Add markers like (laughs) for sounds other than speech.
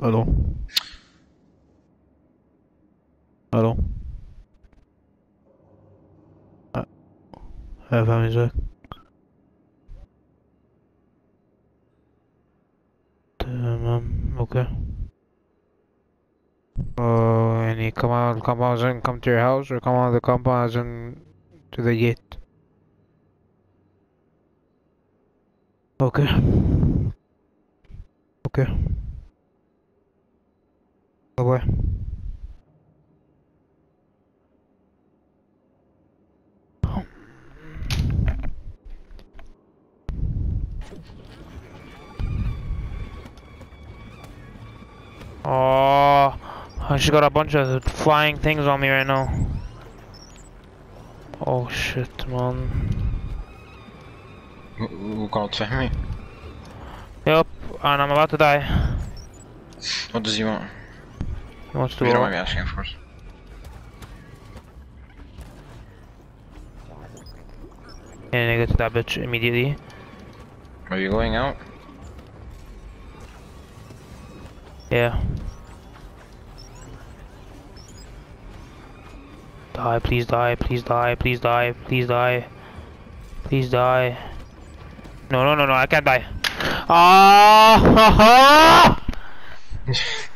Hallo? Hallo? Ah, Herr Vermischek? Um, okay. Oh, uh, and he come out of the compound and come to your house, or come out of the compound and to the gate. Okay. Okay bye bye Oh, I just got a bunch of flying things on me right now. Oh shit, man. Hoe hoe kan het weg? Yep, and I'm about to die. What does he want? He wants to Weer go. am I asking for? And I get to that bitch immediately. Are you going out? Yeah. Die, please die, please die, please die, please die. Please die. No, no, no, no, I can't die. Ah! (laughs) (laughs)